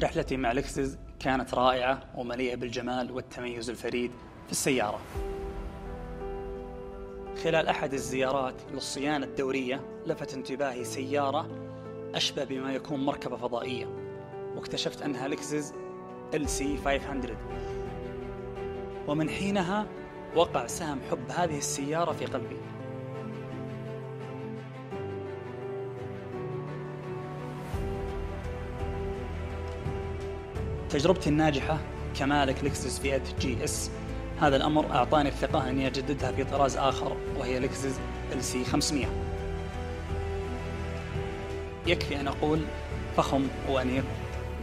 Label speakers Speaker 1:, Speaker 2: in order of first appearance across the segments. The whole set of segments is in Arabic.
Speaker 1: رحلتي مع لكزس كانت رائعة ومليئة بالجمال والتميز الفريد في السيارة. خلال أحد الزيارات للصيانة الدورية لفت انتباهي سيارة أشبه بما يكون مركبة فضائية واكتشفت أنها لكزس LC 500 ومن حينها وقع سهم حب هذه السيارة في قلبي. تجربتي الناجحة كمالك لكزس فئة GS. هذا الأمر أعطاني الثقة أني أجددها في طراز آخر وهي لكزس LC 500 يكفي أن أقول فخم وأنيق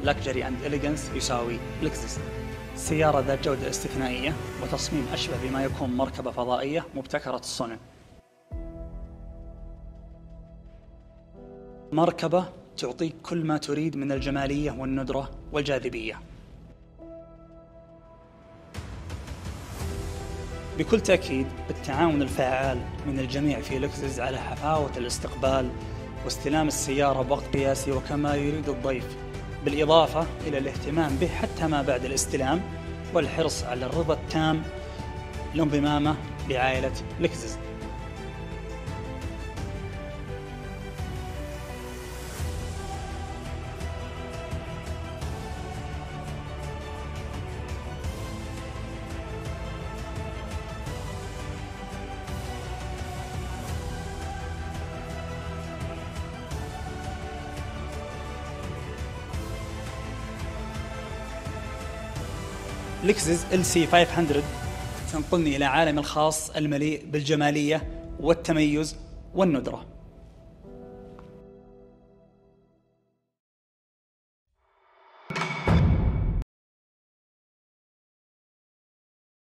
Speaker 1: luxury and elegance يساوي لكزس سيارة ذات جودة استثنائية وتصميم أشبه بما يكون مركبة فضائية مبتكرة الصنع مركبة تعطيك كل ما تريد من الجمالية والندرة والجاذبية. بكل تأكيد بالتعاون الفعال من الجميع في لكزس على حفاوة الاستقبال واستلام السيارة بوقت قياسي وكما يريد الضيف بالإضافة إلى الاهتمام به حتى ما بعد الاستلام والحرص على الرضا التام لانضمامه لعائلة لكزس لكزس ال سي 500 تنقلني إلى عالم الخاص المليء بالجمالية والتميز والندرة.